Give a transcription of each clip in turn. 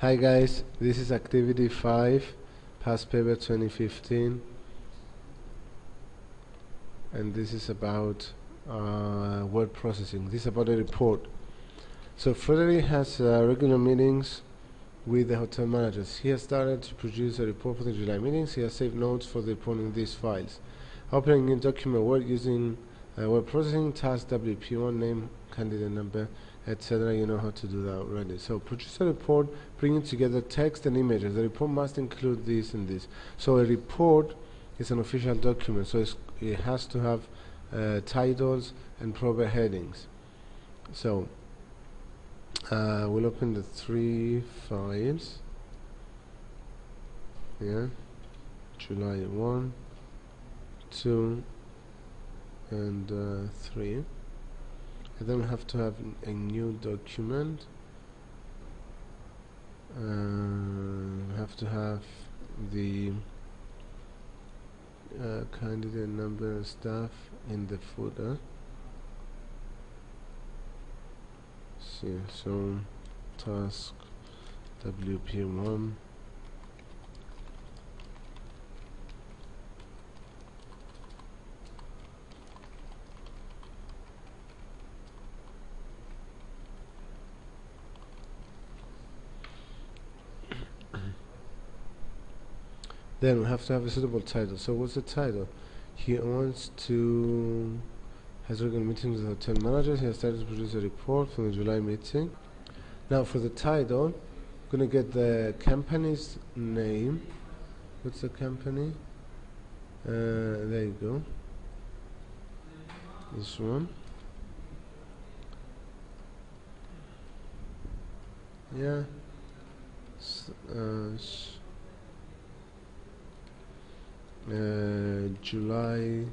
Hi guys, this is activity 5, past paper 2015 and this is about uh, word processing. This is about a report. So Frederick has uh, regular meetings with the hotel managers. He has started to produce a report for the July meetings. He has saved notes for the report in these files. Opening a document Word using uh, word processing, task WP1, name, candidate number, etc. You know how to do that already. So produce a report bringing together text and images. The report must include this and this. So a report is an official document, so it has to have uh, titles and proper headings. So uh, we'll open the three files. Yeah, July 1, 2, and uh, 3 then we have to have a new document. Uh, have to have the uh, candidate number and stuff in the footer see so task WP1 then we have to have a suitable title. So what's the title? He wants to has regular meetings with the hotel managers. He has started to produce a report from the July meeting. Now for the title I'm gonna get the company's name. What's the company? Uh, there you go. This one. Yeah. S uh, uh, July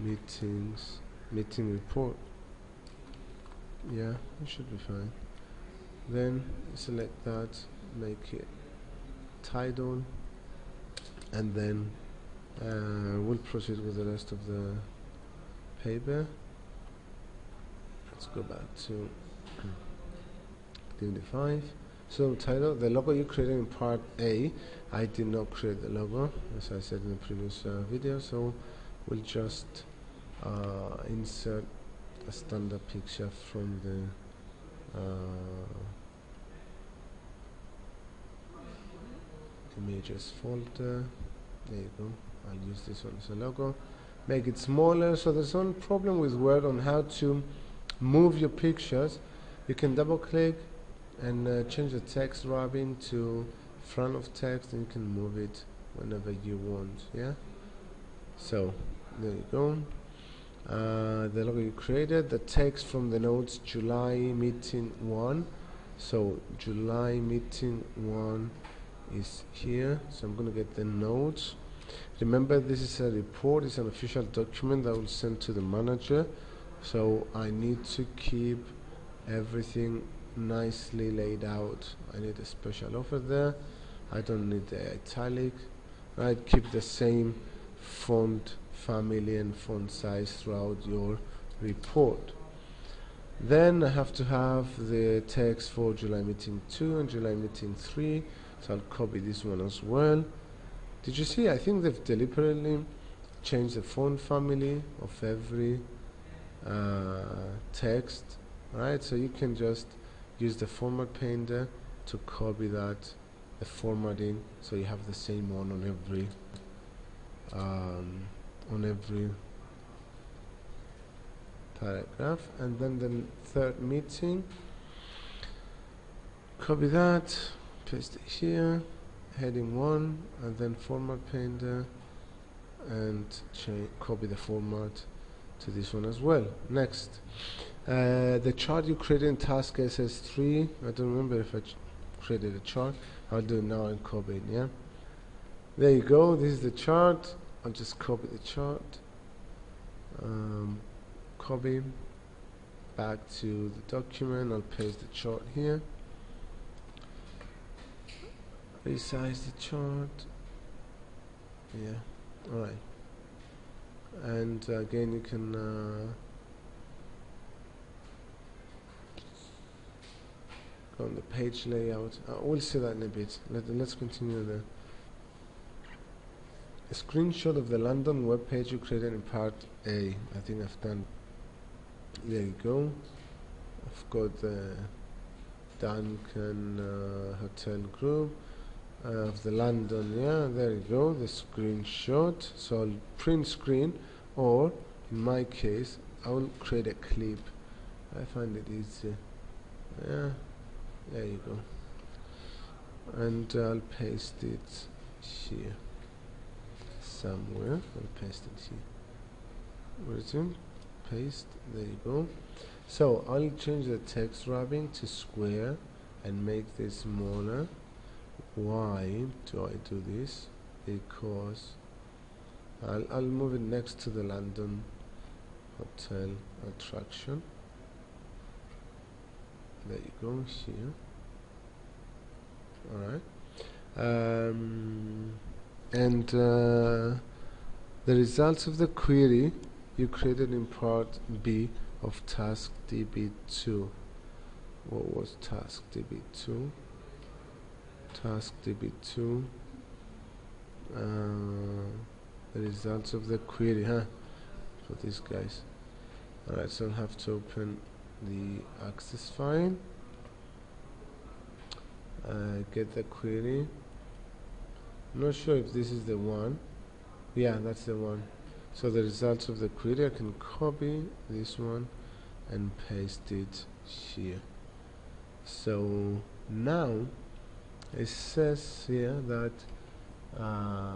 meetings meeting report. Yeah it should be fine. Then select that make it title and then uh, we'll proceed with the rest of the paper. Let's go back to activity 5 so title, the logo you created in part A, I did not create the logo, as I said in the previous uh, video, so we'll just uh, insert a standard picture from the uh, images folder. There you go. I'll use this one as a logo. Make it smaller, so there's no problem with Word on how to move your pictures. You can double click and uh, change the text wrapping to front of text and you can move it whenever you want yeah? So there you go. Uh, the logo you created the text from the notes July meeting 1 so July meeting 1 is here. So I'm gonna get the notes. Remember this is a report it's an official document that will send to the manager. So I need to keep everything nicely laid out. I need a special offer there. I don't need the italic right? Keep the same font family and font size throughout your report. Then I have to have the text for July meeting 2 and July meeting 3 so I'll copy this one as well. Did you see? I think they've deliberately changed the font family of every uh, text right? So you can just use the format painter to copy that the formatting so you have the same one on every um, on every paragraph. And then the third meeting copy that paste it here heading 1 and then format painter and copy the format to this one as well. Next uh, the chart you created in task SS3 I don't remember if I created a chart. I'll do it now in Cobin yeah? There you go. This is the chart. I'll just copy the chart. Um, copy back to the document. I'll paste the chart here. Resize the chart. Yeah. Alright and uh, again you can uh, go on the page layout. Uh, we'll see that in a bit. Let, let's continue there. A screenshot of the London web page you created in part A. I think I've done. There you go. I've got the Duncan uh, Hotel Group uh, of the London yeah there you go the screenshot. So I'll print screen or in my case I will create a clip. I find it easy yeah there you go. And I'll paste it here somewhere. I'll paste it here. Where is it paste there you go. So I'll change the text wrapping to square and make this smaller why do I do this? Because I'll, I'll move it next to the London Hotel attraction there you go here alright um, and uh, the results of the query you created in part B of task db2 what was task db2 task db2 uh, the results of the query huh for these guys. Alright so I'll have to open the access file uh, get the query. Not sure if this is the one. Yeah that's the one. So the results of the query I can copy this one and paste it here. So now it says here that uh,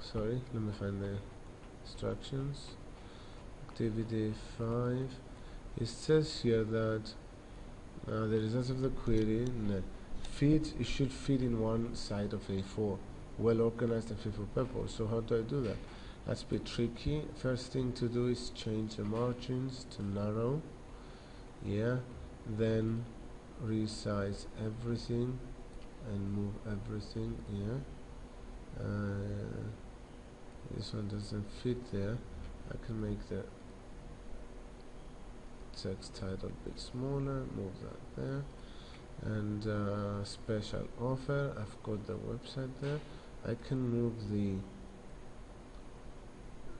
sorry let me find the instructions activity 5 it says here that uh, the results of the query fit it should fit in one side of A4 well organized and fit for purpose. So how do I do that? That's a bit tricky. First thing to do is change the margins to narrow yeah then resize everything and move everything yeah. Uh, this one doesn't fit there. I can make the text title a bit smaller move that there. And uh, special offer I've got the website there. I can move the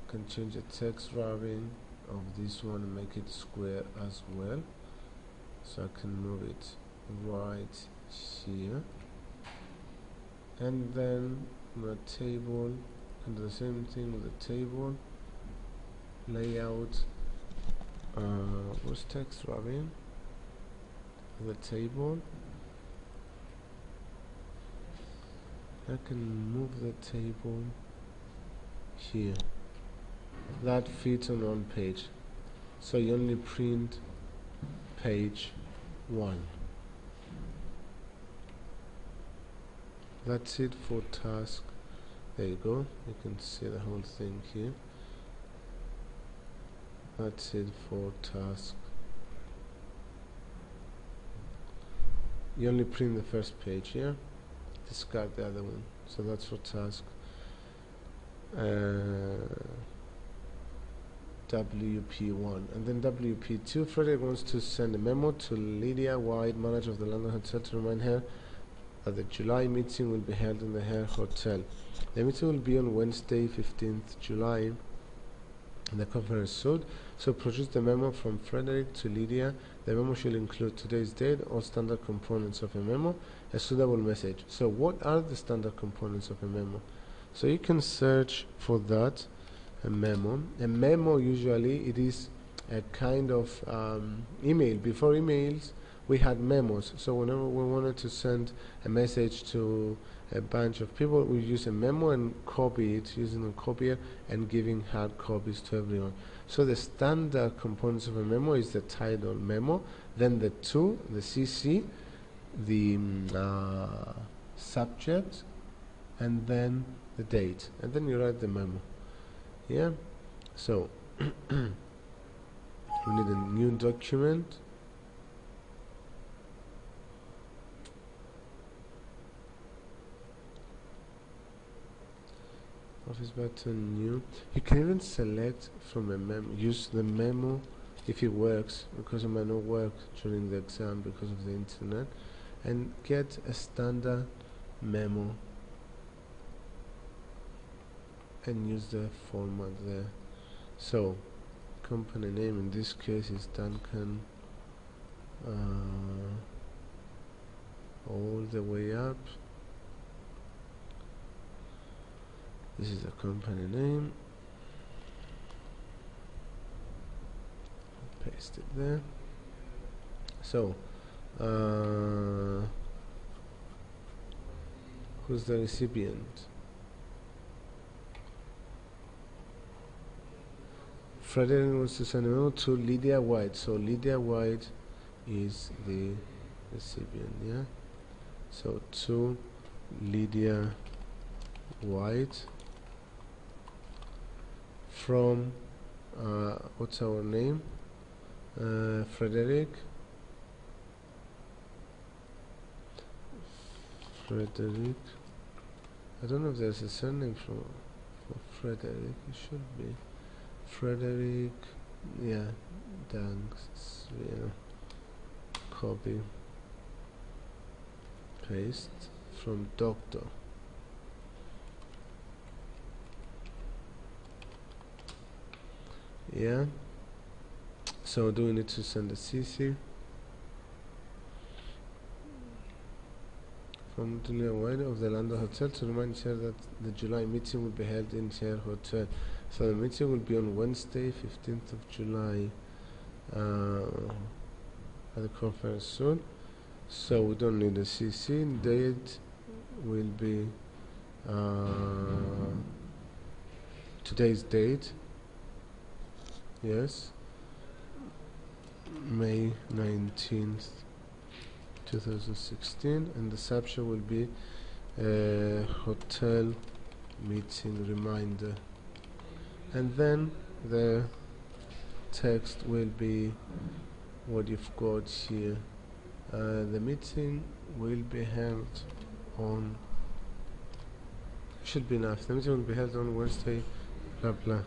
can change the text wrapping of this one and make it square as well. So I can move it right here. And then the table and the same thing with the table. Layout uh, what's text wrapping the table. I can move the table here. That fits on one page. So you only print page 1 that's it for task. There you go. You can see the whole thing here that's it for task. You only print the first page here discard the other one. So that's for task. Uh, WP1 and then WP2 Frederick wants to send a memo to Lydia White manager of the London Hotel to remind her that the July meeting will be held in the Hare Hotel. The meeting will be on Wednesday 15th July. In the conference suite so produce the memo from Frederick to Lydia. The memo should include today's date all standard components of a memo a suitable message. So what are the standard components of a memo? So you can search for that a memo. A memo usually it is a kind of um, email. Before emails we had memos. So whenever we wanted to send a message to a bunch of people we use a memo and copy it using a copier and giving hard copies to everyone. So the standard components of a memo is the title memo then the to the cc the mm, uh, subject and then the date. And then you write the memo. Yeah? So we need a new document office button new. You can even select from a memo use the memo if it works because it might not work during the exam because of the internet and get a standard memo and use the format there. So company name in this case is Duncan uh, all the way up this is the company name. Paste it there. So uh, who's the recipient? Frederick wants to send a memo to Lydia White. So Lydia White is the recipient yeah? So to Lydia White from uh, what's our name? Uh, Frederick. Frederick. I don't know if there's a surname for, for Frederick. It should be. Frederick yeah thanks yeah. Copy. Paste from doctor yeah. So do we need to send a CC from Dunia Wide of the London Hotel to remind her that the July meeting will be held in her hotel. So the meeting will be on Wednesday 15th of July. Uh, at the conference soon. So we don't need a CC date will be uh, today's date yes. May 19th 2016 and the subject will be uh, hotel meeting reminder. And then the text will be what you've got here. Uh, the meeting will be held on should be enough. The meeting will be held on Wednesday blah blah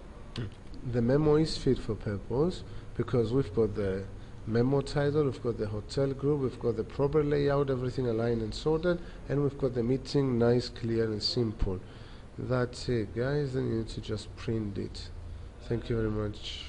the memo is fit for purpose because we've got the memo title, we've got the hotel group, we've got the proper layout, everything aligned and sorted, and we've got the meeting nice, clear, and simple. That's it, guys. Then you need to just print it. Thank you very much.